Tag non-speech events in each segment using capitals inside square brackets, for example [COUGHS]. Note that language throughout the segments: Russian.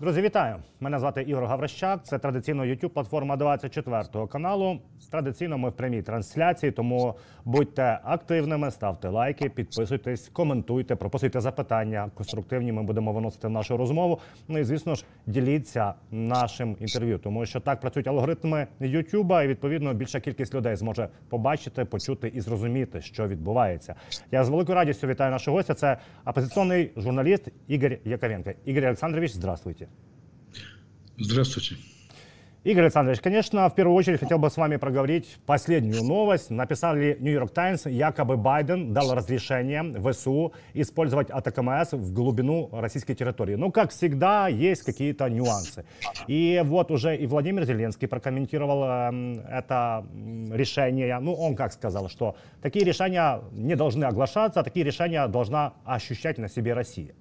Друзі, вітаю! Мене звати Ігор Гаврищак. Це традиційно youtube платформа 24 каналу. Традиційно ми в прямій трансляції, тому будьте активними, ставте лайки, підписуйтесь, коментуйте, прописуйте запитання. Конструктивні ми будемо виносити нашу розмову. Ну і звісно ж, діліться нашим інтерв'ю, тому що так працюють алгоритми Ютуба, і відповідно більша кількість людей зможе побачити, почути і зрозуміти, що відбувається. Я з великою радістю вітаю нашого гостя. Це опозиційний журналіст Ігор Яковенко. Ігор Олександрович, здравствуйте. Здравствуйте. Игорь Александрович, конечно, в первую очередь хотел бы с вами проговорить последнюю новость. Написали Нью-Йорк Таймс, якобы Байден дал разрешение ВСУ использовать АТКМС в глубину российской территории. Ну, как всегда, есть какие-то нюансы. И вот уже и Владимир Зеленский прокомментировал э, это решение. Ну, он как сказал, что такие решения не должны оглашаться, а такие решения должна ощущать на себе Россия.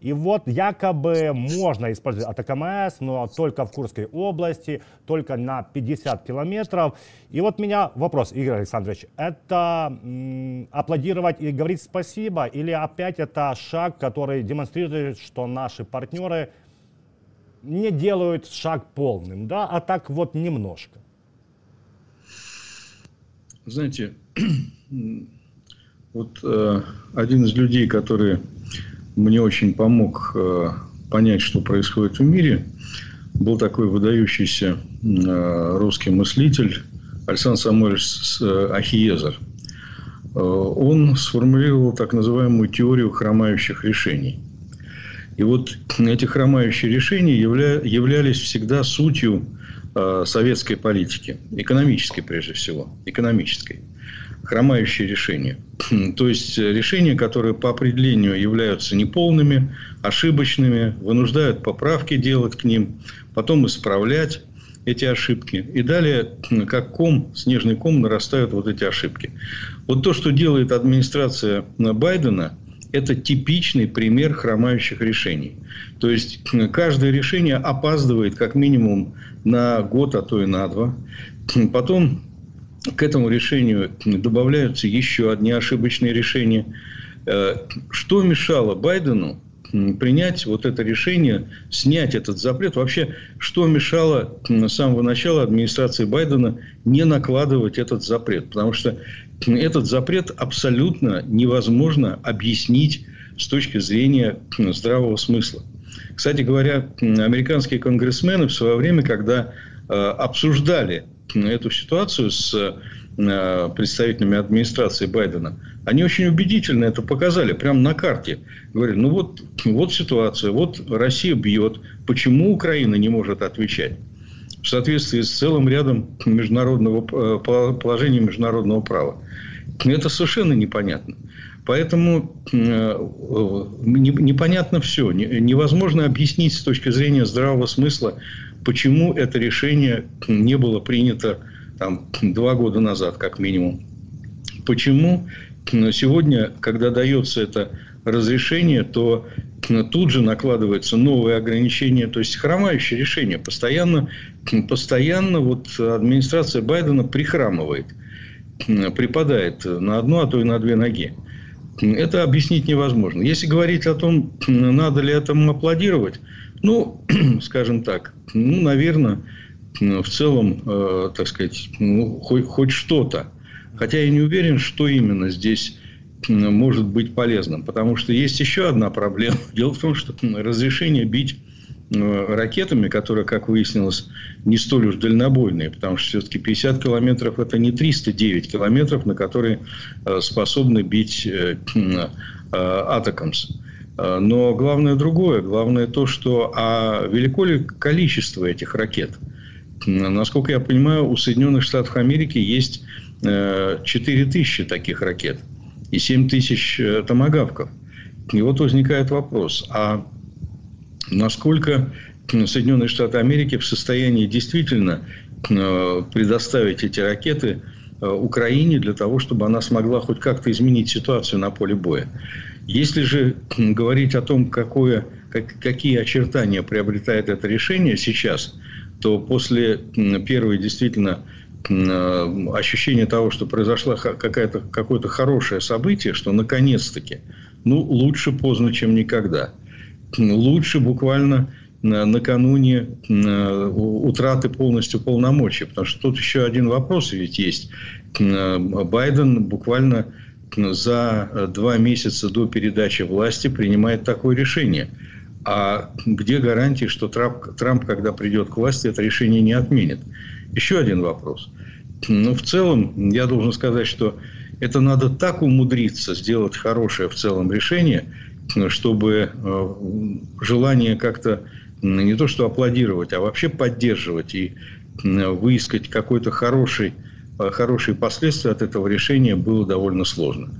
И вот якобы можно использовать АТКМС, но только в Курской области, только на 50 километров. И вот меня вопрос, Игорь Александрович, это м, аплодировать и говорить спасибо, или опять это шаг, который демонстрирует, что наши партнеры не делают шаг полным, да, а так вот немножко? Знаете, [CLEARS THROAT] вот э, один из людей, который мне очень помог э, понять, что происходит в мире, был такой выдающийся э, русский мыслитель Александр Самуэльевич э, Ахиезер. Он сформулировал так называемую теорию хромающих решений. И вот эти хромающие решения явля, являлись всегда сутью советской политики, экономической прежде всего, экономической хромающие решения. [CLEARS THROAT] То есть решения, которые по определению являются неполными, ошибочными, вынуждают поправки делать к ним, потом исправлять эти ошибки. И далее, как ком, снежный ком, нарастают вот эти ошибки. Вот то, что делает администрация Байдена, это типичный пример хромающих решений. То есть, каждое решение опаздывает как минимум на год, а то и на два. Потом к этому решению добавляются еще одни ошибочные решения. Э, что мешало Байдену принять вот это решение, снять этот запрет? Вообще, что мешало с самого начала администрации Байдена не накладывать этот запрет? Потому что этот запрет абсолютно невозможно объяснить с точки зрения здравого смысла. Кстати говоря, американские конгрессмены в свое время, когда э, обсуждали эту ситуацию с э, представителями администрации Байдена, они очень убедительно это показали, прямо на карте. Говорили, ну вот, вот ситуация, вот Россия бьет, почему Украина не может отвечать? В соответствии с целым рядом международного, э, положения международного права. Это совершенно непонятно. Поэтому э, непонятно все. Невозможно объяснить с точки зрения здравого смысла почему это решение не было принято там, два года назад, как минимум. Почему сегодня, когда дается это разрешение, то тут же накладывается новые ограничения, то есть хромающее решение. Постоянно, постоянно вот администрация Байдена прихрамывает, припадает на одну, а то и на две ноги. Это объяснить невозможно. Если говорить о том, надо ли этому аплодировать, ну, [CLEARS THROAT] скажем так, ну, наверное, в целом, э, так сказать, ну, хоть, хоть что-то. Хотя я не уверен, что именно здесь может быть полезным. Потому что есть еще одна проблема. [LAUGHS] Дело в том, что разрешение бить э, ракетами, которые, как выяснилось, не столь уж дальнобойные, потому что все-таки 50 километров это не 309 километров, на которые э, способны бить [CLEARS THROAT] Атакамс. Э, но главное другое. Главное то, что а велико ли количество этих ракет? Насколько я понимаю, у Соединенных Штатов Америки есть 4 э, таких ракет и 7 тысяч э, томогавков. И вот возникает вопрос, а насколько Соединенные Штаты Америки в состоянии действительно предоставить эти ракеты Украине для того, чтобы она смогла хоть как-то изменить ситуацию на поле боя. Если же [CLEARS THROAT] говорить о том, какое, как, какие очертания приобретает это решение сейчас, то после первой действительно ощущения того, что произошло какое-то какое хорошее событие, что наконец-таки, ну, лучше поздно, чем никогда. Лучше буквально накануне утраты полностью полномочий. Потому что тут еще один вопрос ведь есть. Байден буквально за два месяца до передачи власти принимает такое решение. А где гарантии, что Трамп, Трамп, когда придет к власти, это решение не отменит? Еще один вопрос. Ну, в целом, я должен сказать, что это надо так умудриться сделать хорошее в целом решение, чтобы э, желание как-то не то что аплодировать, а вообще поддерживать и выискать какой-то хороший, э, хорошие последствия от этого решения было довольно сложно.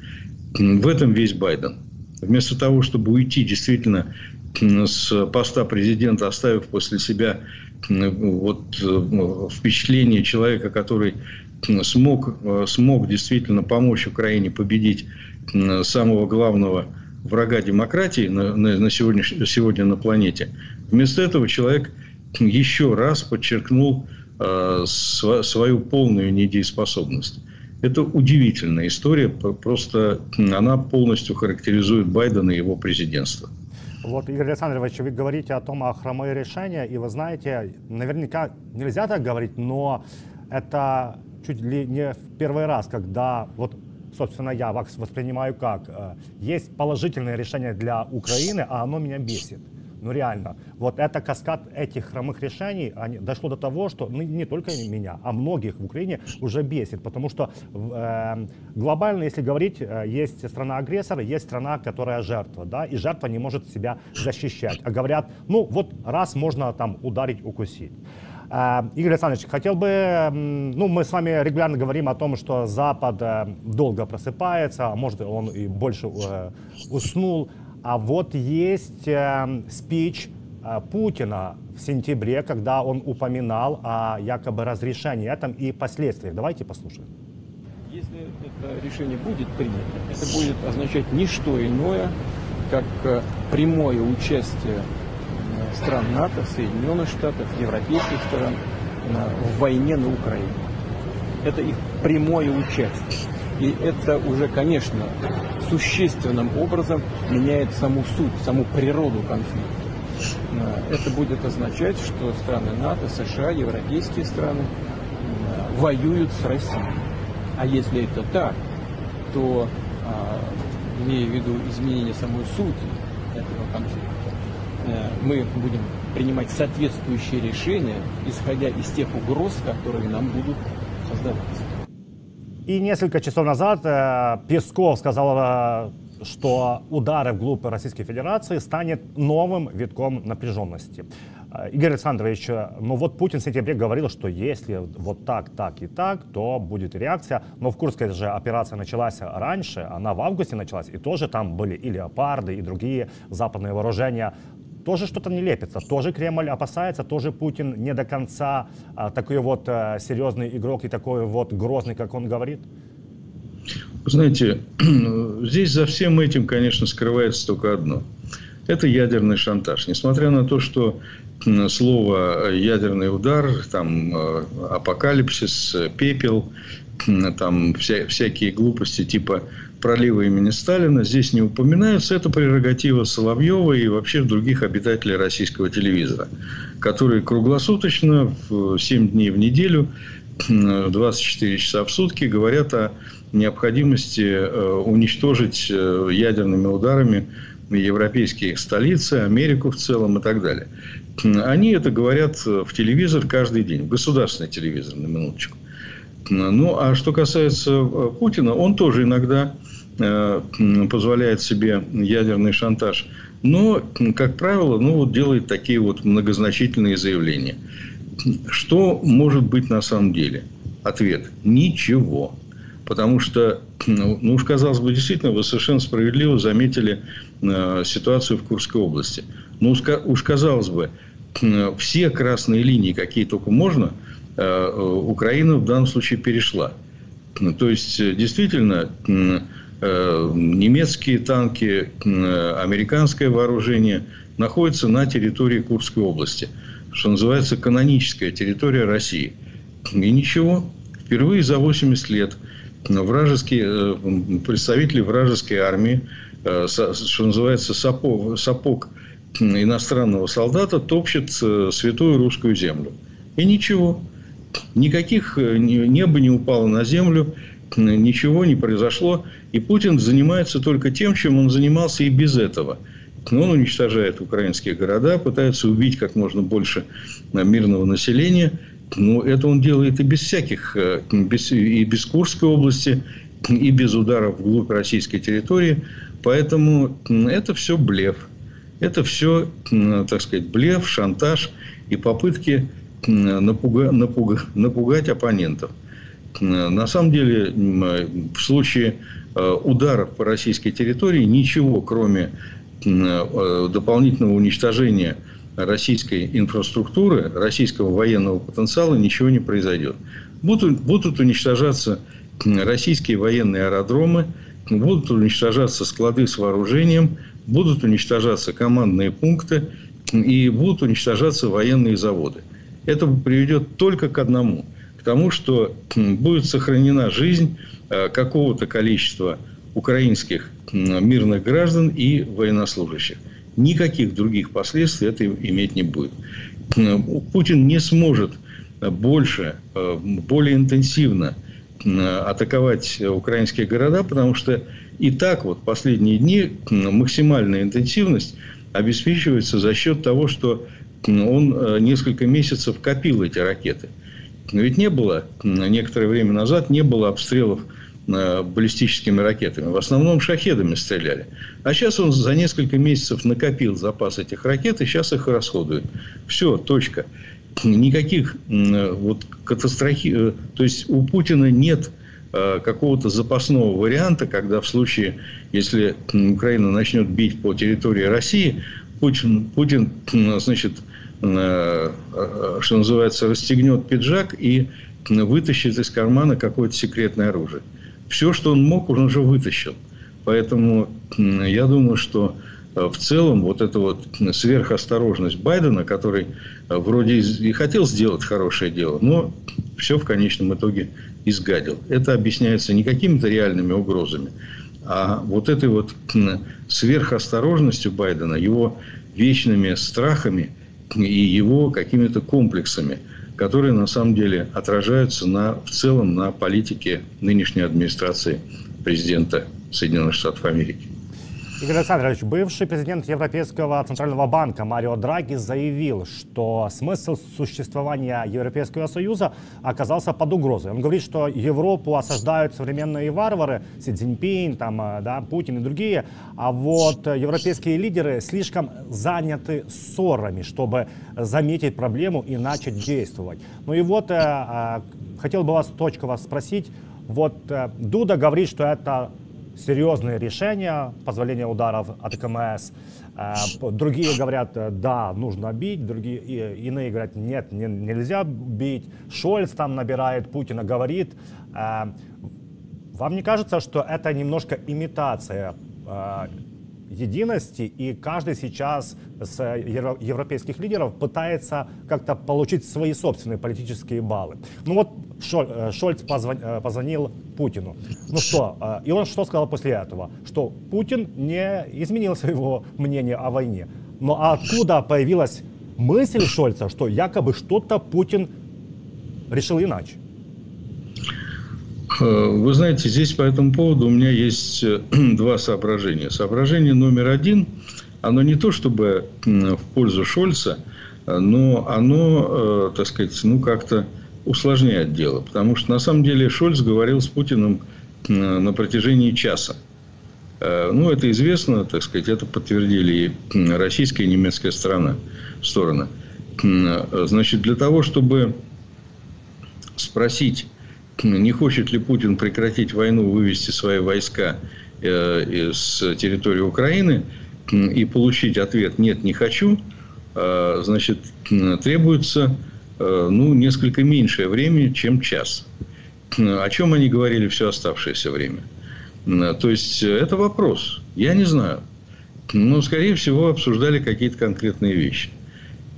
В этом весь Байден. Вместо того, чтобы уйти действительно с поста президента, оставив после себя вот, э, впечатление человека, который смог, э, смог действительно помочь Украине победить самого главного врага демократии на, на, на сегодня, на планете. Вместо этого человек еще раз подчеркнул э, свою полную недееспособность. Это удивительная история, просто она полностью характеризует Байдена и его президентство. Вот, Игорь Александрович, вы говорите о том, о хромые решения, и вы знаете, наверняка нельзя так говорить, но это чуть ли не в первый раз, когда вот собственно, я воспринимаю как э, есть положительное решение для Украины, а оно меня бесит. Ну реально, вот это каскад этих хромых решений они, дошло до того, что ну, не только меня, а многих в Украине уже бесит, потому что э, глобально, если говорить, э, есть страна-агрессор, есть страна, которая жертва, да, и жертва не может себя защищать, а говорят, ну вот раз можно там ударить, укусить. Э, Игорь Александрович, хотел бы, ну, мы с вами регулярно говорим о том, что Запад долго просыпается, а может он и больше э, уснул. А вот есть спич Путина в сентябре, когда он упоминал о якобы разрешении этом и последствиях. Давайте послушаем. Если это решение будет принято, это будет означать не что иное, как прямое участие стран НАТО, Соединенных Штатов, европейских стран в войне на Украине. Это их прямое участие. И это уже, конечно, существенным образом меняет саму суть, саму природу конфликта. Это будет означать, что страны НАТО, США, европейские страны воюют с Россией. А если это так, то, а, имея в виду изменение самой сути этого конфликта, Э, мы будем принимать соответствующие решения, исходя из тех угроз, которые нам будут создаваться. И несколько часов назад э, Песков сказал, э, что удары вглубь Российской Федерации станет новым витком напряженности. Игорь Александрович, ну вот Путин в сентябре говорил, что если вот так, так и так, то будет реакция. Но в Курской же операция началась раньше, она в августе началась, и тоже там были и леопарды, и другие западные вооружения тоже что-то не лепится. Тоже Кремль опасается, тоже Путин не до конца а, такой вот а, серьезный игрок и такой вот грозный, как он говорит? Знаете, [CLEARS THROAT] здесь за всем этим, конечно, скрывается только одно. Это ядерный шантаж. Несмотря на то, что слово ядерный удар, там а, апокалипсис, пепел, там вся, всякие глупости типа пролива имени Сталина здесь не упоминаются. Это прерогатива Соловьева и вообще других обитателей российского телевизора, которые круглосуточно, в 7 дней в неделю, 24 часа в сутки говорят о необходимости э, уничтожить э, ядерными ударами европейские столицы, Америку в целом и так далее. Они это говорят в телевизор каждый день, в государственный телевизор, на минуточку. Ну, а что касается э, Путина, он тоже иногда э, позволяет себе ядерный шантаж. Но, как правило, ну, вот делает такие вот многозначительные заявления. Что может быть на самом деле? Ответ – ничего. Потому что, ну, уж казалось бы, действительно, вы совершенно справедливо заметили э, ситуацию в Курской области. Ну, уж, казалось бы, все красные линии, какие только можно – Э, Украина в данном случае перешла. Ну, то есть, э, действительно, э, немецкие танки, американское вооружение находятся на территории Курской области, что называется каноническая территория России. И ничего, впервые за 80 лет вражеские, представители вражеской армии, что называется сапог, сапог иностранного солдата топчет святую русскую землю. И ничего. Никаких неба не упало на землю, ничего не произошло. И Путин занимается только тем, чем он занимался и без этого. Он уничтожает украинские города, пытается убить как можно больше мирного населения. Но это он делает и без всяких, э, и без Курской области, и без ударов вглубь российской территории. Поэтому это все блеф. Это все, так сказать, блеф, шантаж и попытки напуга, напуга, напугать оппонентов. На самом деле, в случае э, ударов по российской территории ничего, кроме э, дополнительного уничтожения российской инфраструктуры, российского военного потенциала, ничего не произойдет. Будут, будут уничтожаться российские военные аэродромы, будут уничтожаться склады с вооружением, будут уничтожаться командные пункты и будут уничтожаться военные заводы. Это приведет только к одному – к тому, что будет сохранена жизнь э, какого-то количества украинских мирных граждан и военнослужащих. Никаких других последствий это иметь не будет. Путин не сможет больше, э, более интенсивно атаковать украинские города, потому что и так вот последние дни максимальная интенсивность обеспечивается за счет того, что он э, несколько месяцев копил эти ракеты – но ведь не было, некоторое время назад не было обстрелов э, баллистическими ракетами. В основном шахедами стреляли. А сейчас он за несколько месяцев накопил запас этих ракет и сейчас их расходует. Все, точка. Никаких вот катастрофи... Э, то есть у Путина нет э, какого-то запасного варианта, когда в случае, если Украина начнет бить по территории России, Путин, Путин значит, Э, э, что называется, расстегнет пиджак и вытащит из кармана какое-то секретное оружие. Все, что он мог, он уже вытащил. Поэтому я думаю, что э, в целом вот эта вот сверхосторожность Байдена, который вроде и хотел сделать хорошее дело, но все в конечном итоге изгадил. Это объясняется не какими-то реальными угрозами, а вот этой вот сверхосторожностью Байдена, его вечными страхами – и его какими-то комплексами, которые на самом деле отражаются на, в целом на политике нынешней администрации президента Соединенных Штатов Америки. Игорь Александрович, бывший президент Европейского центрального банка Марио Драги заявил, что смысл существования Европейского Союза оказался под угрозой. Он говорит, что Европу осаждают современные варвары, Си Цзиньпинь, там, э, да, Путин и другие, а вот европейские лидеры слишком заняты ссорами, чтобы заметить проблему и начать действовать. Ну и вот э, э, хотел бы вас точково спросить, вот Дуда говорит, что это серьезные решения, позволения ударов от КМС. Э, другие говорят, э, да, нужно бить, другие, иные говорят, нет, не, нельзя бить. Шольц там набирает Путина, говорит. Э, вам не кажется, что это немножко имитация единости, и каждый сейчас с европейских лидеров пытается как-то получить свои собственные политические баллы. Ну вот э, Шольц э, позвонил Путину. Ну что, э, и он что сказал после этого? Что Путин не изменил своего мнения о войне. Но откуда появилась мысль Шольца, что якобы что-то Путин решил иначе? Э, вы знаете, здесь по этому поводу у меня есть э, [CLEARS THROAT] два соображения. Соображение номер один, оно не то чтобы в пользу Шольца, но оно, э, так сказать, ну как-то усложняет дело. Потому что на самом деле Шольц говорил с Путиным на протяжении часа. Ну, это известно, так сказать, это подтвердили и российская и немецкая сторона, сторона. Значит, для того, чтобы спросить не хочет ли Путин прекратить войну, вывести свои войска э, с территории Украины и получить ответ «нет, не хочу», э, значит, требуется э, ну, несколько меньшее время, чем час. О чем они говорили все оставшееся время? То есть, это вопрос. Я не знаю. Но, скорее всего, обсуждали какие-то конкретные вещи.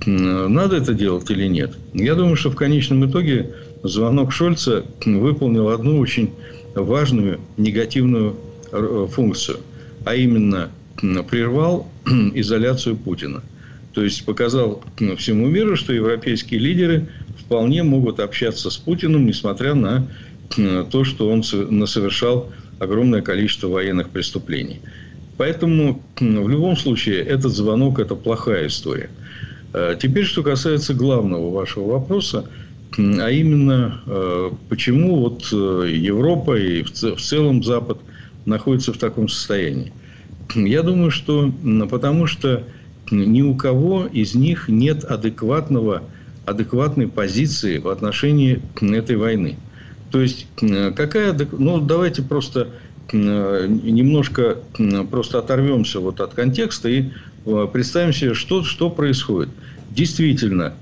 Надо это делать или нет? Я думаю, что в конечном итоге звонок Шольца выполнил одну очень важную негативную э, функцию, а именно прервал изоляцию Путина. То есть показал всему миру, что европейские лидеры вполне могут общаться с Путиным, несмотря на то, что он совершал огромное количество военных преступлений. Поэтому в любом случае этот звонок – это плохая история. А теперь, что касается главного вашего вопроса, а именно, э, почему вот э, Европа и в целом Запад находятся в таком состоянии. Я думаю, что потому что ни у кого из них нет адекватного, адекватной позиции в отношении этой войны. То есть, какая... Ну, давайте просто немножко просто оторвемся вот от контекста и э, представим себе, что, что происходит. Действительно,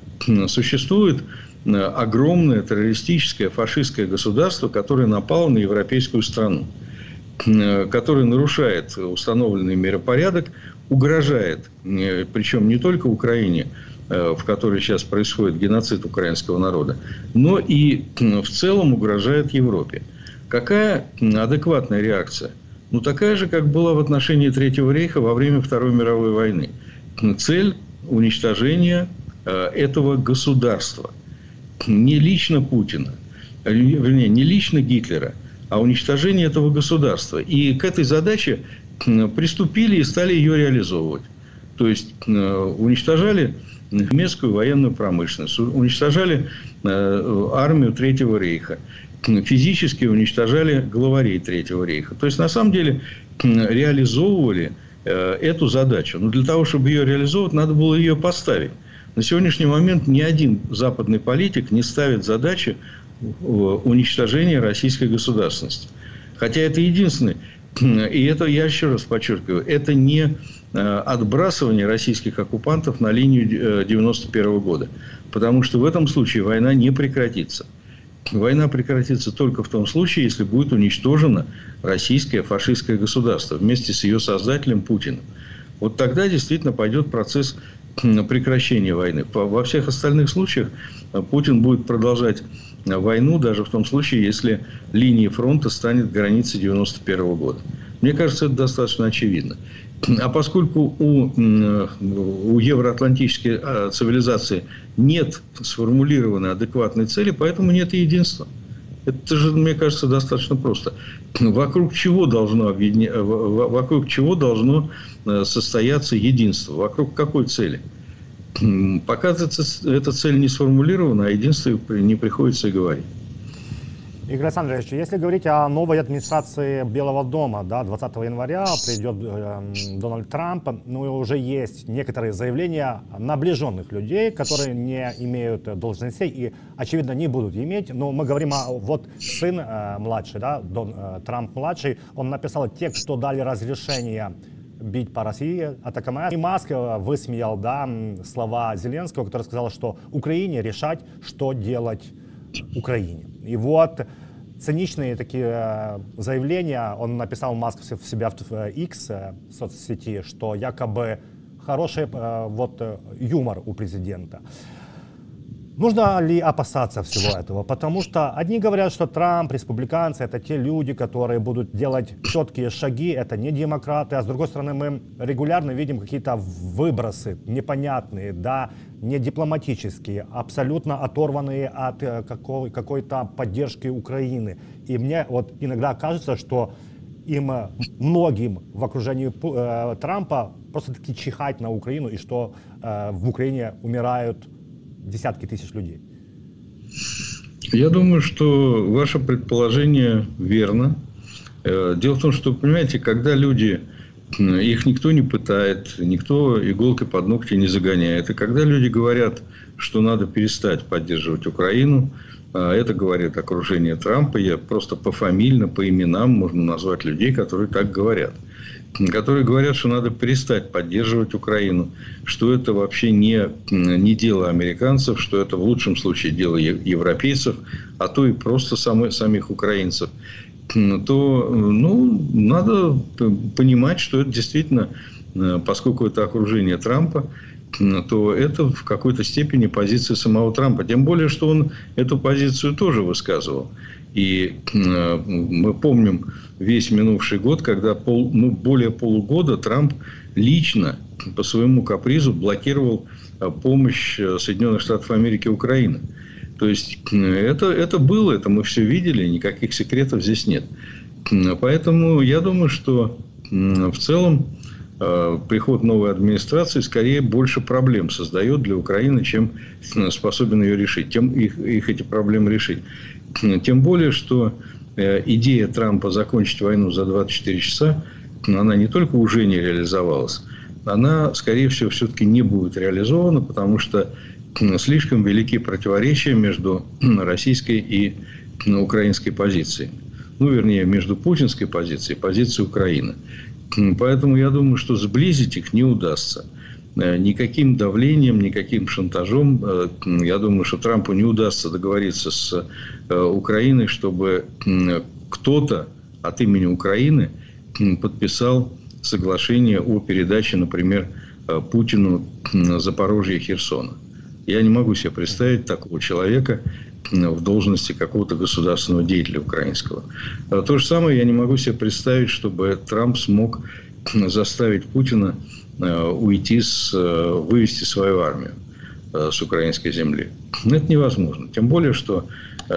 существует огромное террористическое фашистское государство, которое напало на европейскую страну, э, которое нарушает установленный миропорядок, угрожает, причем не только Украине, в которой сейчас происходит геноцид украинского народа, но и в целом угрожает Европе. Какая адекватная реакция? Ну, такая же, как была в отношении Третьего рейха во время Второй мировой войны. Цель уничтожения э, этого государства. Не лично Путина, вернее, не лично Гитлера, а уничтожение этого государства. И к этой задаче приступили и стали ее реализовывать. То есть, э, уничтожали немецкую военную промышленность, уничтожали э, армию Третьего рейха физически уничтожали главарей Третьего рейха. То есть, на самом деле, реализовывали э, эту задачу. Но для того, чтобы ее реализовать, надо было ее поставить. На сегодняшний момент ни один западный политик не ставит задачи уничтожения российской государственности. Хотя это единственный, [CLEARS THROAT] и это, я еще раз подчеркиваю, это не э, отбрасывание российских оккупантов на линию 1991 э, года. Потому что в этом случае война не прекратится. Война прекратится только в том случае, если будет уничтожено российское фашистское государство вместе с ее создателем Путиным. Вот тогда действительно пойдет процесс прекращения войны. Во всех остальных случаях э, Путин будет продолжать э, войну, даже в том случае, если линия фронта станет границей 1991 года. Мне кажется, это достаточно очевидно. А поскольку у, у евроатлантической цивилизации нет сформулированной адекватной цели, поэтому нет и единства. Это же, мне кажется, достаточно просто. Вокруг чего должно, объединя... вокруг чего должно э, состояться единство? Вокруг какой цели? Пока эта цель не сформулирована, о единстве не приходится и говорить. Игорь Александрович, если говорить о новой администрации Белого дома, да, 20 января придет э, Дональд Трамп, ну и уже есть некоторые заявления наближенных людей, которые не имеют должностей и, очевидно, не будут иметь. Но мы говорим о вот сын э, младший, да, Дон, э, Трамп младший, он написал текст, что дали разрешение бить по России, атака И Маск э, высмеял да, слова Зеленского, который сказал, что Украине решать, что делать Украине. И вот циничные такие э, заявления. Он написал Маск в себя в X э, соцсети, что якобы хороший э, вот юмор у президента. Нужно ли опасаться всего этого? Потому что одни говорят, что Трамп, республиканцы, это те люди, которые будут делать четкие шаги, это не демократы, а с другой стороны мы регулярно видим какие-то выбросы непонятные, да, не дипломатические, абсолютно оторванные от э, какой- какой-то поддержки Украины. И мне вот иногда кажется, что им э, многим в окружении э, Трампа просто-таки чихать на Украину и что э, в Украине умирают десятки тысяч людей. Я думаю, что ваше предположение верно. Э, дело в том, что, понимаете, когда люди, их никто не пытает, никто иголкой под ногти не загоняет. И когда люди говорят, что надо перестать поддерживать Украину, а это говорит окружение Трампа, я просто пофамильно, по именам можно назвать людей, которые так говорят – которые говорят, что надо перестать поддерживать Украину, что это вообще не, не дело американцев, что это в лучшем случае дело европейцев, а то и просто самых, самих украинцев, то ну, надо понимать, что это действительно, поскольку это окружение Трампа, то это в какой-то степени позиция самого Трампа. Тем более, что он эту позицию тоже высказывал. И мы помним весь минувший год, когда пол, ну, более полугода Трамп лично по своему капризу блокировал э, помощь э, Соединенных Штатов Америки Украины. То есть это, это было, это мы все видели, никаких секретов здесь нет. Поэтому я думаю, что в целом э, приход новой администрации скорее больше проблем создает для Украины, чем способен ее решить, тем их, их эти проблемы решить. [CLEARS THROAT] Тем более, что идея Трампа закончить войну за 24 часа, она не только уже не реализовалась, она, скорее всего, все-таки не будет реализована, потому что слишком велики противоречия между [CLEARS THROAT] российской и украинской позицией. Ну, вернее, между путинской позицией и позицией Украины. Поэтому я думаю, что сблизить их не удастся. Э, никаким давлением, никаким шантажом, э, я думаю, что Трампу не удастся договориться с э, Украиной, чтобы кто-то от имени Украины подписал соглашение о передаче, например, Путину Запорожья и Херсона. Я не могу себе представить такого человека в должности какого-то государственного деятеля украинского. То же самое я не могу себе представить, чтобы Трамп смог заставить Путина уйти с, э, вывести свою армию с украинской земли. Это невозможно. Тем более, что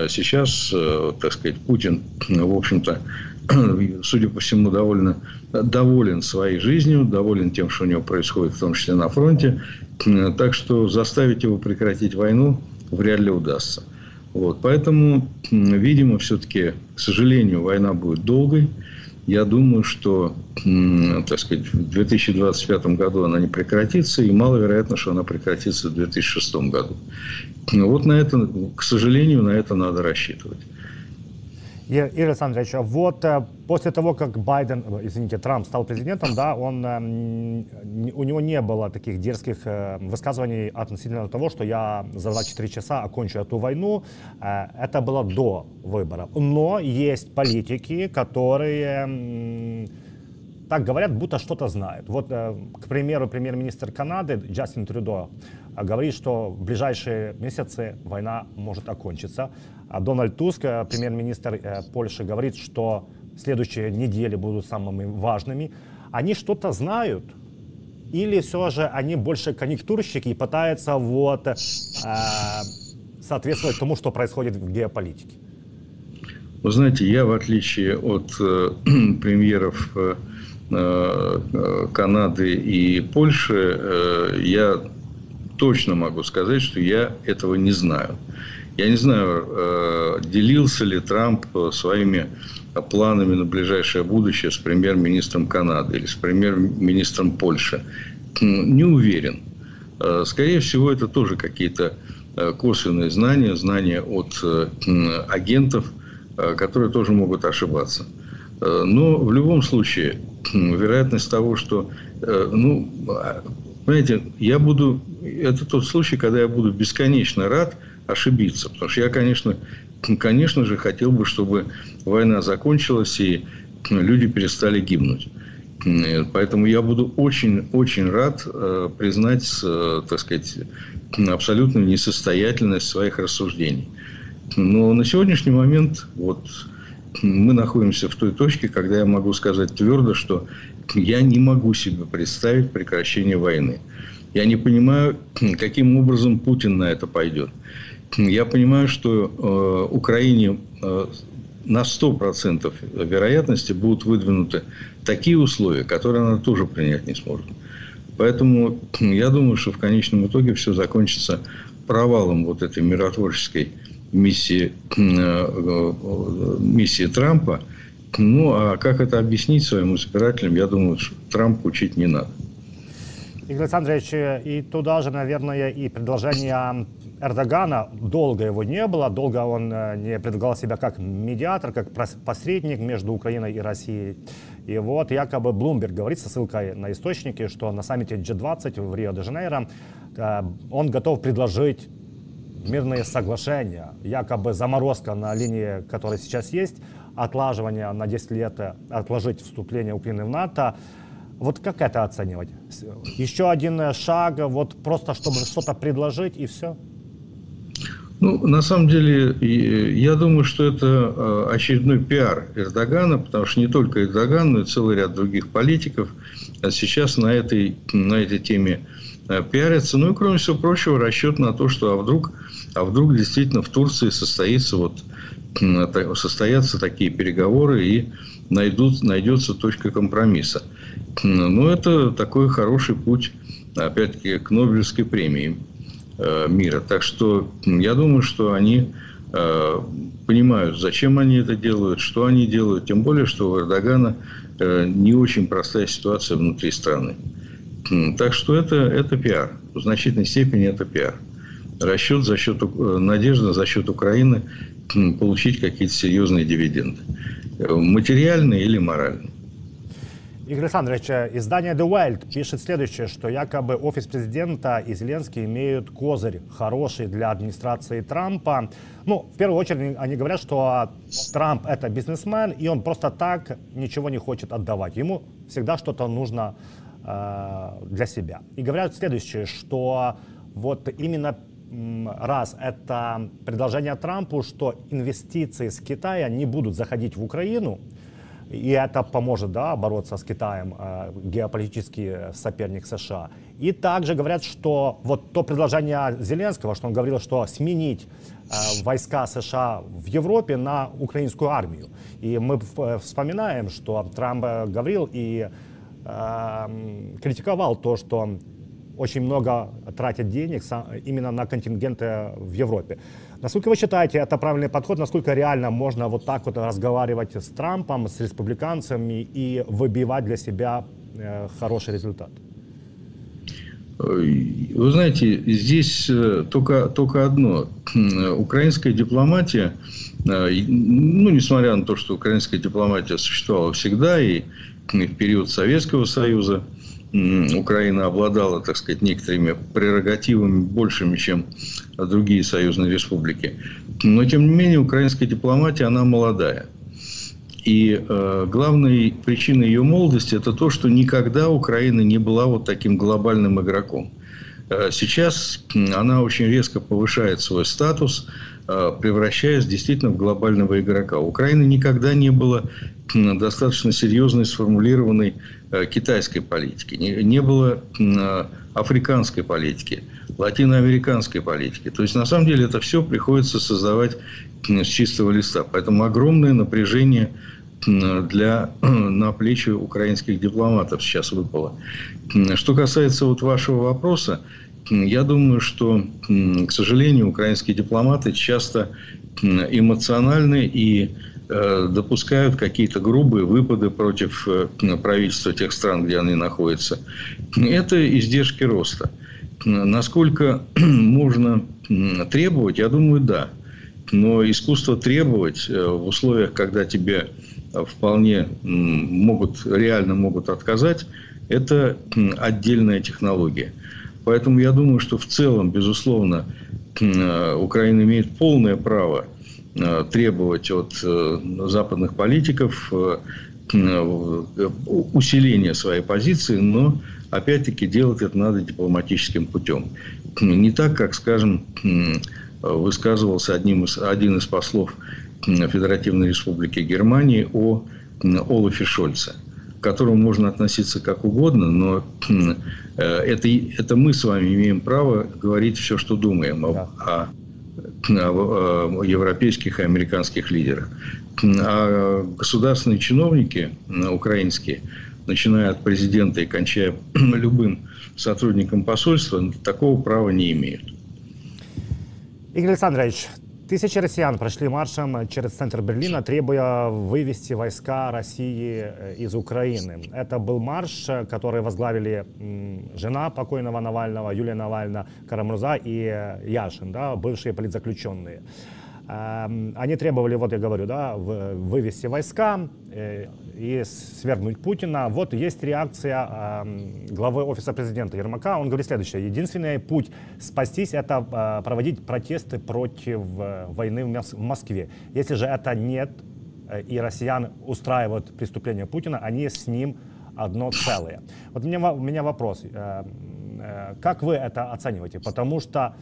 сейчас, так сказать, Путин, в общем-то, [CLEARS THROAT] судя по всему, довольно доволен своей жизнью, доволен тем, что у него происходит, в том числе на фронте. Так что заставить его прекратить войну вряд ли удастся. Вот. Поэтому, видимо, все-таки, к сожалению, война будет долгой. Я думаю, что, так сказать, в 2025 году она не прекратится, и маловероятно, что она прекратится в 2006 году. Вот на это, к сожалению, на это надо рассчитывать. Игорь Александрович, вот э, после того, как Байден, э, извините, Трамп стал президентом, да, он, э, у него не было таких дерзких высказываний относительно того, что я за 24 часа окончу эту войну. Это было до выборов. Но есть политики, которые так говорят, будто что-то знают. Вот, к примеру, премьер-министр Канады Джастин Трюдо говорит, что в ближайшие месяцы война может окончиться. А Дональд Туск, э, премьер-министр э, Польши, говорит, что следующие недели будут самыми важными. Они что-то знают, или все же они больше конъюнктурщики и пытаются вот, э, соответствовать тому, что происходит в геополитике? Вы знаете, я, в отличие от э, [CLEARS THROAT] премьеров э, э, Канады и Польши, э, я точно могу сказать, что я этого не знаю. Я не знаю, э, делился ли Трамп своими планами на ближайшее будущее с премьер-министром Канады или с премьер-министром Польши. Не уверен. Э, скорее всего, это тоже какие-то э, косвенные знания, знания от агентов, которые тоже могут ошибаться. Но в любом случае, вероятность того, что, ну, понимаете, я буду, это тот случай, когда я буду бесконечно рад, ошибиться. Потому что я, конечно, конечно же, хотел бы, чтобы война закончилась и люди перестали гибнуть. Поэтому я буду очень-очень рад э, признать, э, так сказать, абсолютную несостоятельность своих рассуждений. Но на сегодняшний момент вот мы находимся в той точке, когда я могу сказать твердо, что я не могу себе представить прекращение войны. Я не понимаю, каким образом Путин на это пойдет я понимаю, что э, Украине э, на 100% вероятности будут выдвинуты такие условия, которые она тоже принять не сможет. Поэтому я думаю, что в конечном итоге все закончится провалом вот этой миротворческой миссии, э, э, миссии Трампа. Ну, а как это объяснить своим избирателям, я думаю, что Трамп учить не надо. Игорь Александрович, и туда же, наверное, и предложение Эрдогана, долго его не было, долго он э, не предлагал себя как медиатор, как посредник между Украиной и Россией. И вот якобы Блумберг говорит со ссылкой на источники, что на саммите G20 в Рио-де-Жанейро э, он готов предложить мирные соглашения, якобы заморозка на линии, которая сейчас есть, отлаживание на 10 лет, э, отложить вступление Украины в НАТО. Вот как это оценивать? Еще один шаг, вот просто чтобы что-то предложить и все? Ну, на самом деле, я думаю, что это э, очередной пиар Эрдогана, потому что не только Эрдоган, но и целый ряд других политиков сейчас на этой, на этой теме э, пиарятся. Ну и, кроме всего прочего, расчет на то, что а вдруг, а вдруг действительно в Турции состоится вот, состоятся такие переговоры и найдут, найдется точка компромисса. Ну, это такой хороший путь, опять-таки, к Нобелевской премии. Э, мира. Так что я думаю, что они э, понимают, зачем они это делают, что они делают. Тем более, что у Эрдогана э, не очень простая ситуация внутри страны. Так что это, это пиар. В значительной степени это пиар. Расчет за счет, надежда за счет Украины получить какие-то серьезные дивиденды. Материальные или моральные. Игорь Александрович, издание The Wild пишет следующее, что якобы офис президента и Зеленский имеют козырь хороший для администрации Трампа. Ну, в первую очередь они говорят, что Трамп это бизнесмен, и он просто так ничего не хочет отдавать. Ему всегда что-то нужно э, для себя. И говорят следующее, что вот именно раз это предложение Трампу, что инвестиции с Китая не будут заходить в Украину, и это поможет да, бороться с Китаем, э, геополитический соперник США. И также говорят, что вот то предложение Зеленского, что он говорил, что сменить э, войска США в Европе на украинскую армию. И мы э, вспоминаем, что Трамп говорил и э, критиковал то, что очень много тратят денег именно на контингенты в Европе. Насколько вы считаете, это правильный подход? Насколько реально можно вот так вот разговаривать с Трампом, с республиканцами и выбивать для себя э, хороший результат? Вы знаете, здесь э, только, только одно. Украинская дипломатия, э, ну, несмотря на то, что украинская дипломатия существовала всегда и в период Советского Союза, Украина обладала, так сказать, некоторыми прерогативами большими, чем другие союзные республики. Но, тем не менее, украинская дипломатия, она молодая. И э, главной причиной ее молодости – это то, что никогда Украина не была вот таким глобальным игроком. Э, сейчас она очень резко повышает свой статус, э, превращаясь действительно в глобального игрока. У Украины никогда не было достаточно серьезной сформулированной китайской политики, не, не было э, африканской политики, латиноамериканской политики. То есть, на самом деле, это все приходится создавать с чистого листа. Поэтому огромное напряжение для, [CLEARS THROAT] на плечи украинских дипломатов сейчас выпало. Что касается вот вашего вопроса, я думаю, что, к сожалению, украинские дипломаты часто эмоциональны и Э, допускают какие-то грубые выпады против э, правительства тех стран, где они находятся. Это издержки роста. Насколько [CLEARS THROAT] можно требовать, я думаю, да. Но искусство требовать э, в условиях, когда тебе вполне могут, реально могут отказать, это отдельная технология. Поэтому я думаю, что в целом, безусловно, Украина имеет полное право Э, требовать от э, западных политиков э, усиления своей позиции, но опять-таки делать это надо дипломатическим путем. Не так, как, скажем, высказывался одним из, один из послов Федеративной Республики Германии о Олафе Шольце, к которому можно относиться как угодно, но это, это мы с вами имеем право говорить все, что думаем да. о европейских и американских лидерах. А государственные чиновники украинские, начиная от президента и кончая [CLEARS THROAT] любым сотрудником посольства, такого права не имеют. Игорь Александрович, Тысячи россиян прошли маршем через центр Берлина, требуя вывести войска России э, из Украины. Это был марш, который возглавили жена покойного Навального, Юлия Навальна, Карамурза и э, Яшин, да, бывшие политзаключенные. Они требовали, вот я говорю, да, вывести войска э, и свергнуть Путина. Вот есть реакция главы офиса президента Ермака. Он говорит следующее. Единственный путь спастись – это э, проводить протесты против э, войны в Москве. Если же это нет, и россиян устраивают преступления Путина, они с ним одно целое. Вот у меня, у меня вопрос. Э, э, как вы это оцениваете? Потому что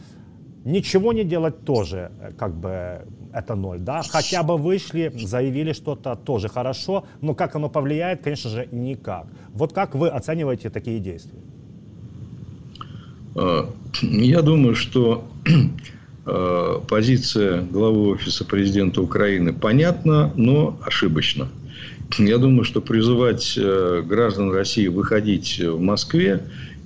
ничего не делать тоже э, как бы это ноль, да, хотя бы вышли, заявили что-то тоже хорошо, но как оно повлияет, конечно же, никак. Вот как вы оцениваете такие действия? Я думаю, что [CLEARS THROAT] позиция главы Офиса Президента Украины понятна, но ошибочна. Я думаю, что призывать э, граждан России выходить в Москве,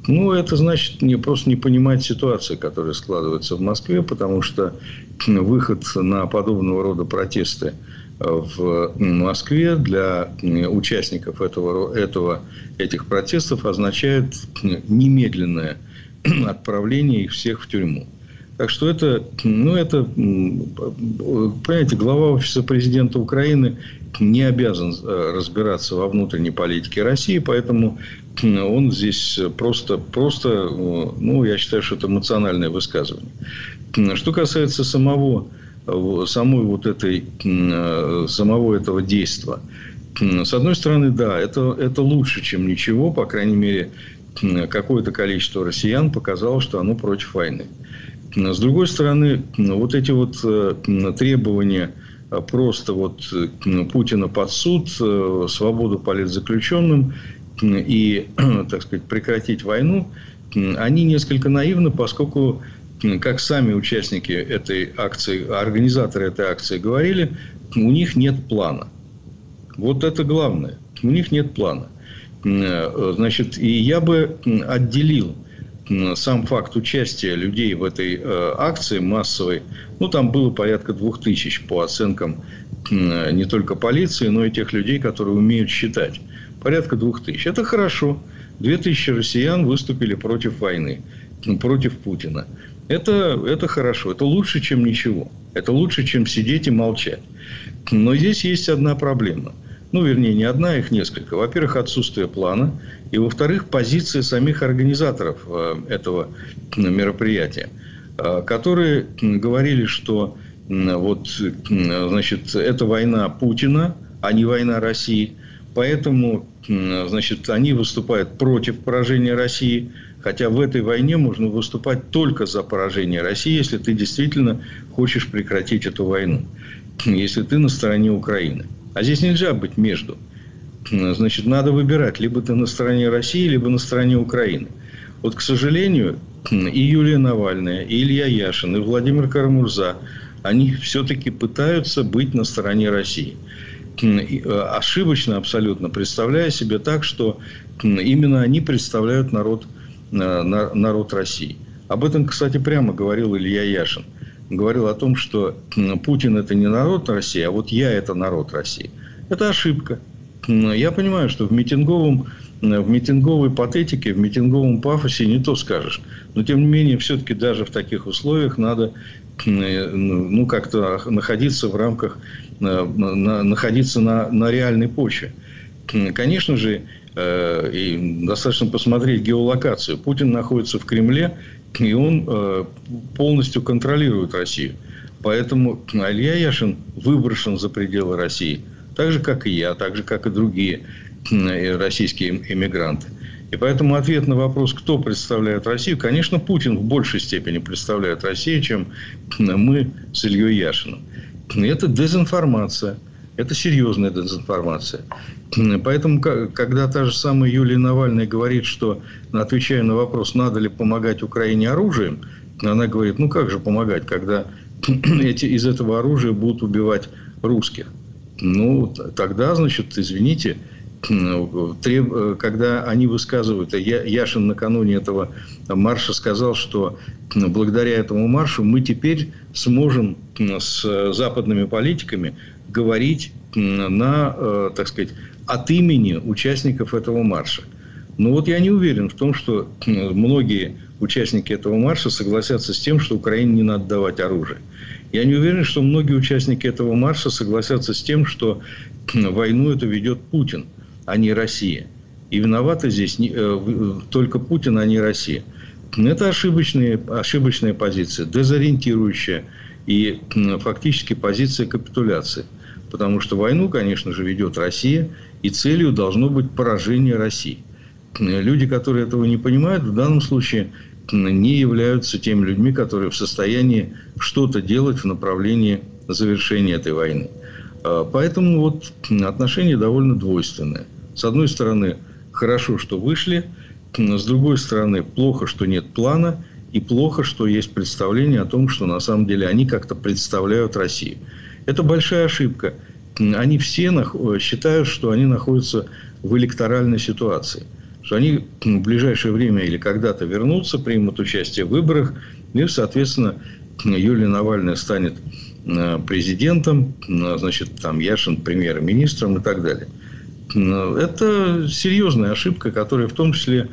ну, это значит не, просто не понимать ситуации, которая складывается в Москве, потому что [CLEARS THROAT] выход на подобного рода протесты э, в Москве для участников этого, этого, этих протестов означает немедленное [CLEARS THROAT] отправление их всех в тюрьму. Так что это, ну, это, понимаете, глава Офиса Президента Украины не обязан э, разбираться во внутренней политике России, поэтому он здесь просто, просто, э, ну, я считаю, что это эмоциональное высказывание. Что касается самого, э, самой вот этой, самого этого действия, с одной стороны, да, это, это лучше, чем ничего, по крайней мере, какое-то количество россиян показало, что оно против войны. С другой стороны, вот эти вот э, требования э, просто вот э, Путина под суд, свободу политзаключенным и, [CLEARS THROAT] так сказать, прекратить войну, они несколько наивны, поскольку, как сами участники этой акции, организаторы этой акции говорили, у них нет плана. Вот это главное. У них нет плана. Значит, и я бы отделил сам факт участия людей в этой э, акции массовой, ну, там было порядка двух тысяч по оценкам не только полиции, но и тех людей, которые умеют считать. Порядка двух тысяч. Это хорошо. Две тысячи россиян выступили против войны, против Путина. Это, это хорошо. Это лучше, чем ничего. Это лучше, чем сидеть и молчать. Но здесь есть одна проблема – ну, вернее, не одна, их несколько. Во-первых, отсутствие плана. И, во-вторых, позиция самих организаторов э, этого мероприятия, э, которые говорили, что вот, значит, это война Путина, а не война России. Поэтому, значит, они выступают против поражения России. Хотя в этой войне можно выступать только за поражение России, если ты действительно хочешь прекратить эту войну. Если ты на стороне Украины. А здесь нельзя быть между. Значит, надо выбирать. Либо ты на стороне России, либо на стороне Украины. Вот, к сожалению, и Юлия Навальная, и Илья Яшин, и Владимир Карамурза, они все-таки пытаются быть на стороне России. Э, ошибочно абсолютно, представляя себе так, что именно они представляют народ, э, народ России. Об этом, кстати, прямо говорил Илья Яшин – говорил о том, что Путин это не народ России, а вот я это народ России. Это ошибка. Я понимаю, что в митинговом в митинговой патетике, в митинговом пафосе не то скажешь. Но, тем не менее, все-таки даже в таких условиях надо ну, как-то находиться в рамках, находиться на, на реальной почве. Конечно же, э, и достаточно посмотреть геолокацию. Путин находится в Кремле, и он э, полностью контролирует Россию. Поэтому Илья Яшин выброшен за пределы России. Так же, как и я, так же, как и другие российские эмигранты. И поэтому ответ на вопрос, кто представляет Россию, конечно, Путин в большей степени представляет Россию, чем мы с Ильей Яшиным. Это дезинформация. Это серьезная дезинформация. Поэтому, когда та же самая Юлия Навальная говорит, что, отвечая на вопрос, надо ли помогать Украине оружием, она говорит, ну как же помогать, когда [CLEARS THROAT] эти, из этого оружия будут убивать русских. Ну, тогда, значит, извините, треб... когда они высказывают, а Яшин накануне этого марша сказал, что благодаря этому маршу мы теперь сможем с западными политиками говорить на, э, так сказать, от имени участников этого марша. Но вот я не уверен в том, что многие участники этого марша согласятся с тем, что Украине не надо давать оружие. Я не уверен, что многие участники этого марша согласятся с тем, что войну это ведет Путин, а не Россия. И виноваты здесь не, э, только Путин, а не Россия. Это ошибочная, ошибочная позиция, дезориентирующая и фактически позиция капитуляции. Потому что войну, конечно же, ведет Россия. и целью должно быть поражение России. Люди, которые этого не понимают, в данном случае не являются теми людьми, которые в состоянии что-то делать в направлении завершения этой войны. А, поэтому вот отношения довольно двойственные. С одной стороны, хорошо, что вышли, с другой стороны, плохо, что нет плана, и плохо, что есть представление о том, что на самом деле они как-то представляют Россию. Это большая ошибка. Они все считают, что они находятся в электоральной ситуации. Что они в ближайшее время или когда-то вернутся, примут участие в выборах, и, соответственно, Юлия Навальная станет э, президентом, э, значит, там Яшин премьер-министром и так далее. Это серьезная ошибка, которая в том числе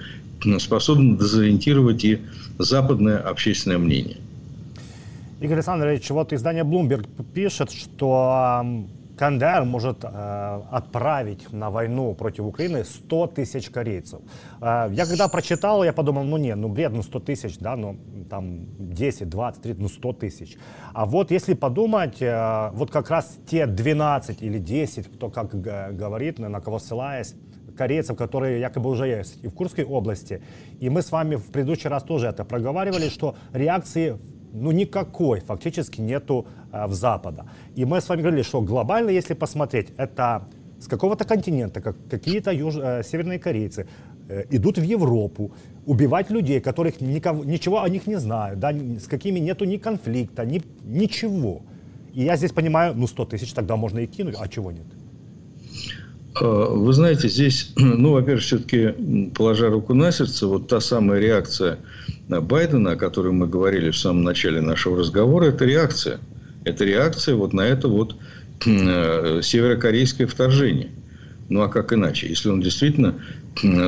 способна дезориентировать и западное общественное мнение. Игорь Александрович, вот издание Bloomberg пишет, что КНДР может э, отправить на войну против Украины 100 тысяч корейцев. Э, я когда прочитал, я подумал, ну не, ну бред, ну 100 тысяч, да, ну там 10, 20, 30, ну 100 тысяч. А вот если подумать, э, вот как раз те 12 или 10, кто как говорит, на кого ссылаясь, корейцев, которые якобы уже есть и в Курской области. И мы с вами в предыдущий раз тоже это проговаривали, что реакции ну, никакой фактически нету э, в Запада. И мы с вами говорили, что глобально, если посмотреть, это с какого-то континента, как какие-то юж... э, северные корейцы э, идут в Европу убивать людей, которых никого, ничего о них не знают, да, с какими нету ни конфликта, ни, ничего. И я здесь понимаю, ну 100 тысяч тогда можно и кинуть, а чего нет? Э, вы знаете, здесь, [CLEARS THROAT] ну, во-первых, все-таки, положа руку на сердце, вот та самая реакция Байдена, о которой мы говорили в самом начале нашего разговора, это реакция. Это реакция вот на это вот [CLEARS THROAT] э, северокорейское вторжение. Ну, а как иначе? Если он действительно,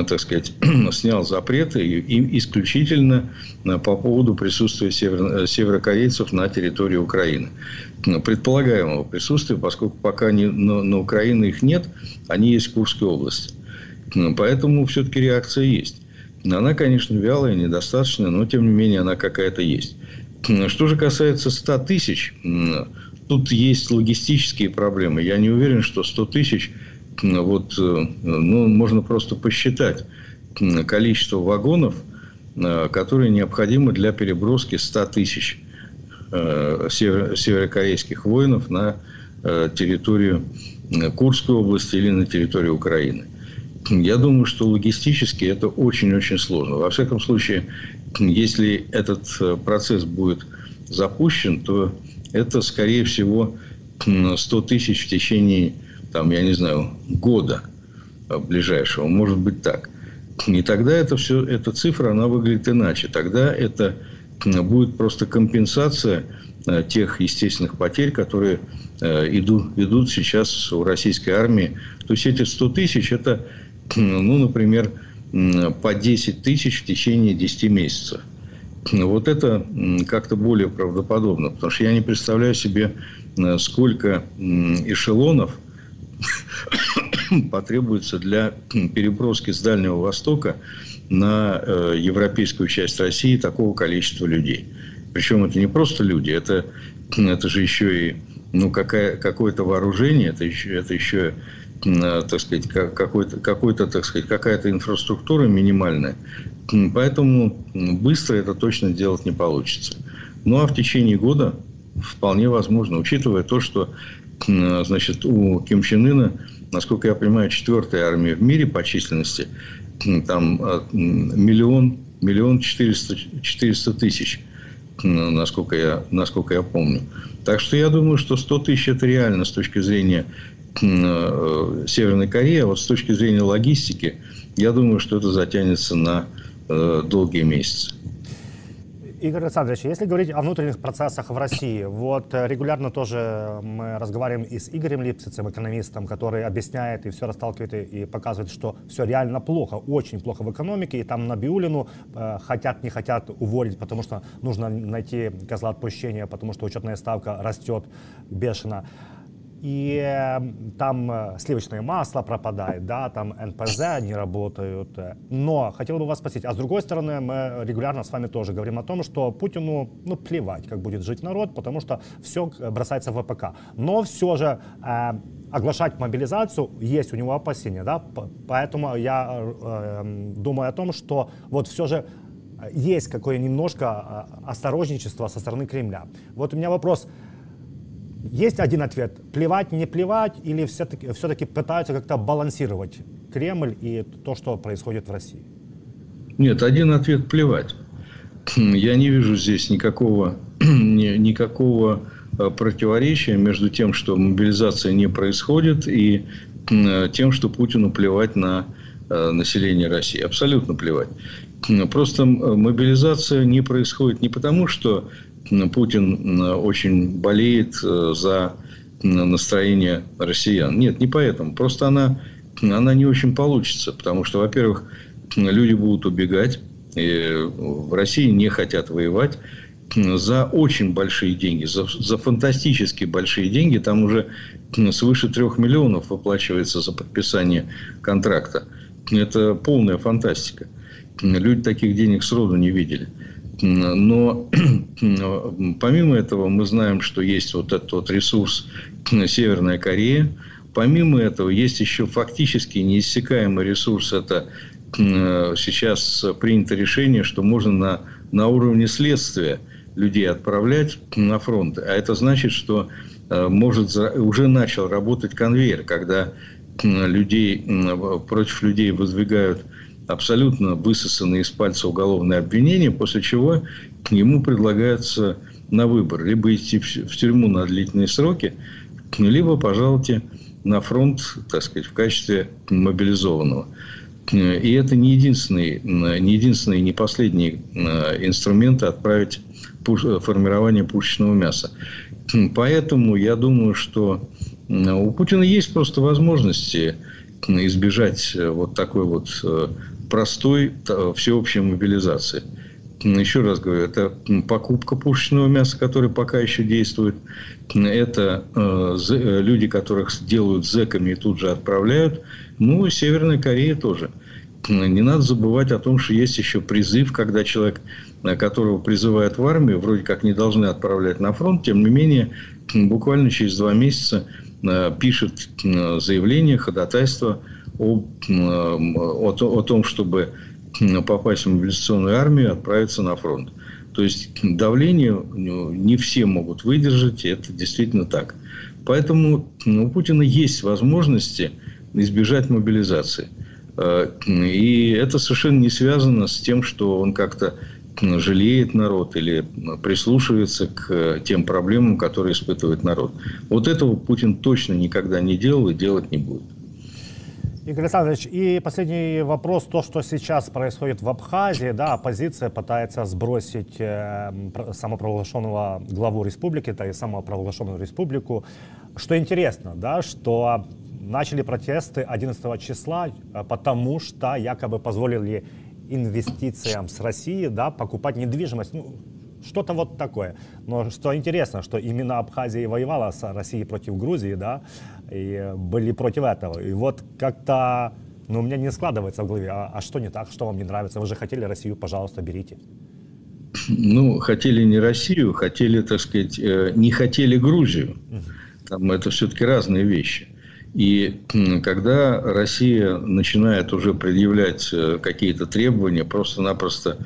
так сказать, [CLEARS THROAT] снял запреты и исключительно э, по поводу присутствия север... северокорейцев на территории Украины. Предполагаемого присутствия, поскольку пока не... на, на Украине их нет, они есть в Курской области. Поэтому все-таки реакция есть. Она, конечно, вялая, недостаточная, но тем не менее она какая-то есть. Что же касается 100 тысяч, тут есть логистические проблемы. Я не уверен, что 100 тысяч, вот, э, ну, можно просто посчитать количество вагонов, э, которые необходимы для переброски 100 тысяч э, северокорейских воинов на территорию Курской области или на территорию Украины. Я думаю, что логистически это очень-очень сложно. Во всяком случае, если этот процесс будет запущен, то это, скорее всего, 100 тысяч в течение, там, я не знаю, года э, ближайшего. Может быть так. И тогда это все, эта цифра, она выглядит иначе. Тогда это будет просто компенсация э, тех естественных потерь, которые идут, идут сейчас у российской армии. То есть эти 100 тысяч – это ну, например, по 10 тысяч в течение 10 месяцев. Вот это как-то более правдоподобно, потому что я не представляю себе, э, сколько эшелонов [COUGHS] потребуется для переброски с Дальнего Востока на э, европейскую часть России такого количества людей. Причем это не просто люди, это, [COUGHS] это же еще и ну, какая, какое-то вооружение, это еще, это еще Э, так сказать, какой-то, какой-то, так сказать, какая-то инфраструктура минимальная. Поэтому быстро это точно делать не получится. Ну, а в течение года вполне возможно, учитывая то, что значит, у Ким Чен Ына, насколько я понимаю, четвертая армия в мире по численности, там э, миллион, миллион четыреста, четыреста тысяч, насколько я, насколько я помню. Так что я думаю, что 100 тысяч – это реально с точки зрения Э, Северной Кореи, а вот с точки зрения логистики, я думаю, что это затянется на э, долгие месяцы. Игорь Александрович, если говорить о внутренних процессах в России, вот э, регулярно тоже мы разговариваем и с Игорем Липцицем, экономистом, который объясняет и все расталкивает и показывает, что все реально плохо, очень плохо в экономике, и там Набиулину э, хотят, не хотят уволить, потому что нужно найти козла отпущения, потому что учетная ставка растет бешено и там э, сливочное масло пропадает, да, там НПЗ не работают. Но хотел бы вас спросить, а с другой стороны, мы регулярно с вами тоже говорим о том, что Путину, ну, плевать, как будет жить народ, потому что все бросается в ВПК. Но все же э, оглашать мобилизацию, есть у него опасения, да, поэтому я э, думаю о том, что вот все же есть какое немножко э, осторожничество со стороны Кремля. Вот у меня вопрос, есть один ответ, плевать, не плевать, или все-таки, все-таки пытаются как-то балансировать Кремль и то, что происходит в России? Нет, один ответ плевать. [CLEARS THROAT] Я не вижу здесь никакого, [CLEARS THROAT] никакого Э, противоречия между тем, что мобилизация не происходит, и э, тем, что Путину плевать на э, население России. Абсолютно плевать. Просто мобилизация не происходит не потому, что Путин очень болеет за настроение россиян. Нет, не поэтому. Просто она, она не очень получится. Потому что, во-первых, люди будут убегать. И в России не хотят воевать за очень большие деньги, за, за фантастически большие деньги. Там уже свыше трех миллионов выплачивается за подписание контракта. Это полная фантастика. Люди таких денег сроду не видели. Но [CLEARS THROAT] помимо этого мы знаем, что есть вот этот вот ресурс Северная Корея. Помимо этого есть еще фактически неиссякаемый ресурс. Это сейчас принято решение, что можно на, на уровне следствия – людей отправлять на фронт. А это значит, что э, может уже начал работать конвейер, когда людей, против людей выдвигают абсолютно высосанные из пальца уголовные обвинения, после чего ему предлагается на выбор либо идти в тюрьму на длительные сроки, либо, пожалуйте, на фронт, так сказать, в качестве мобилизованного. И это не единственный, не единственный, не последний э, инструмент отправить формирования пушечного мяса. Поэтому я думаю, что у Путина есть просто возможности избежать э, вот такой вот э, простой всеобщей мобилизации. Еще раз говорю, это покупка пушечного мяса, которое пока еще действует. Это э, люди, которых делают зэками и тут же отправляют. Ну, и Северная Корея тоже. Не надо забывать о том, что есть еще призыв, когда человек которого призывают в армию, вроде как не должны отправлять на фронт, тем не менее, буквально через два месяца э, пишет э, заявление, ходатайство о, э, о, о том, чтобы попасть в мобилизационную армию и отправиться на фронт. То есть давление ну, не все могут выдержать, и это действительно так. Поэтому у Путина есть возможности избежать мобилизации. И это совершенно не связано с тем, что он как-то жалеет народ или прислушивается к тем проблемам, которые испытывает народ. Вот этого Путин точно никогда не делал и делать не будет. Игорь Александрович, и последний вопрос. То, что сейчас происходит в Абхазии, да, оппозиция пытается сбросить э, самопровозглашенного главу республики, это и самопровозглашенную республику. Что интересно, да, что начали протесты 11 числа, э, потому что якобы позволили инвестициям с России, да, покупать недвижимость, ну, что-то вот такое. Но что интересно, что именно Абхазия воевала с Россией против Грузии, да, и были против этого. И вот как-то, ну, у меня не складывается в голове, а, а что не так, что вам не нравится? Вы же хотели Россию, пожалуйста, берите. Ну, хотели не Россию, хотели, так сказать, э, не хотели Грузию. Там это все-таки разные вещи. И когда Россия начинает уже предъявлять э, какие-то требования, просто-напросто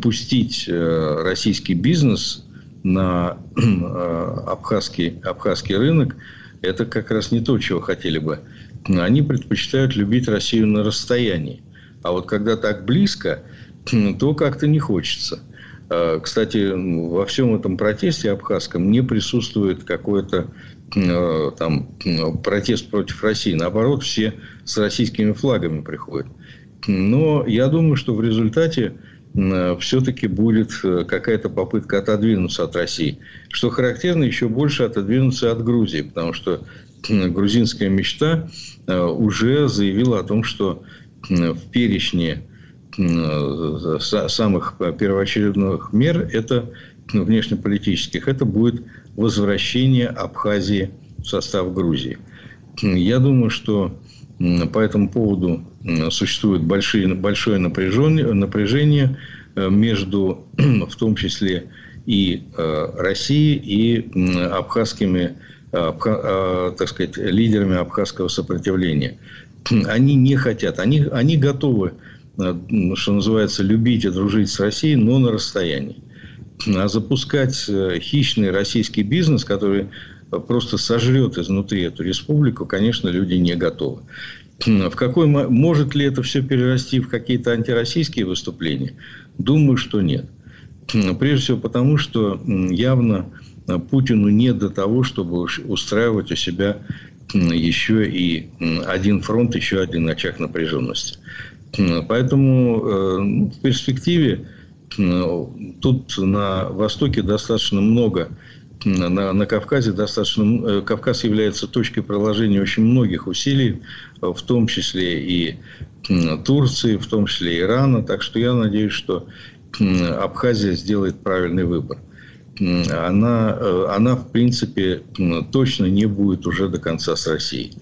пустить э, российский бизнес на [CLEARS THROAT] э, абхазский, абхазский рынок, это как раз не то, чего хотели бы. Они предпочитают любить Россию на расстоянии. А вот когда так близко, [CLEARS THROAT] то как-то не хочется. Кстати, во всем этом протесте абхазском не присутствует какое-то Э, там, протест против России. Наоборот, все с российскими флагами приходят. Но я думаю, что в результате все-таки будет э, какая-то попытка отодвинуться от России. Что характерно, еще больше отодвинуться от Грузии, потому что грузинская мечта э, уже заявила о том, что в перечне самых первоочередных мер это внешнеполитических, это будет возвращение Абхазии в состав Грузии. Я думаю, что по этому поводу существует большие, большое напряжение, э, между, [CLEARS THROAT] в том числе, и э, Россией, и абхазскими так сказать, лидерами абхазского сопротивления. Они не хотят, они, они готовы, что называется, любить и дружить с Россией, но на расстоянии. А запускать хищный российский бизнес, который просто сожрет изнутри эту республику, конечно, люди не готовы. В какой, может ли это все перерасти в какие-то антироссийские выступления? Думаю, что нет. Прежде всего потому, что явно Путину не до того, чтобы устраивать у себя еще и один фронт, еще один очаг напряженности. Поэтому э, в перспективе тут на Востоке достаточно много на, на Кавказе достаточно... Э, Кавказ является точкой проложения очень многих усилий, в том числе и Турции, в том числе и Ирана. Так что я надеюсь, что Абхазия сделает правильный выбор. Она, э, она, в принципе, точно не будет уже до конца с Россией.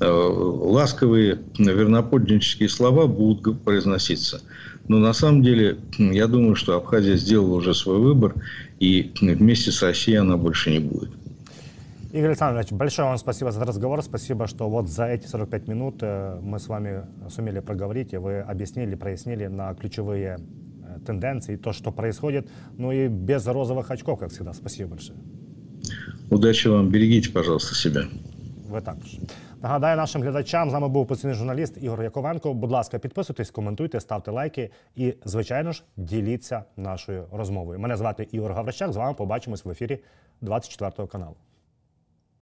Э, ласковые верноподнические слова будут произноситься. Но на самом деле, я думаю, что Абхазия сделала уже свой выбор, и вместе с Россией она больше не будет. Игорь Александрович, большое вам спасибо за этот разговор. Спасибо, что вот за эти 45 минут э, мы с вами сумели проговорить, и вы объяснили, прояснили на ключевые э, тенденции, то, что происходит, ну и без розовых очков, как всегда. Спасибо большое. Удачи вам, берегите, пожалуйста, себя. Ви також. Нагадаю нашим глядачам, з нами був постійний журналіст Ігор Яковенко. Будь ласка, підписуйтесь, коментуйте, ставте лайки і, звичайно ж, діліться нашою розмовою. Мене звати Ігор Гаврищак. З вами побачимось в ефірі 24 каналу.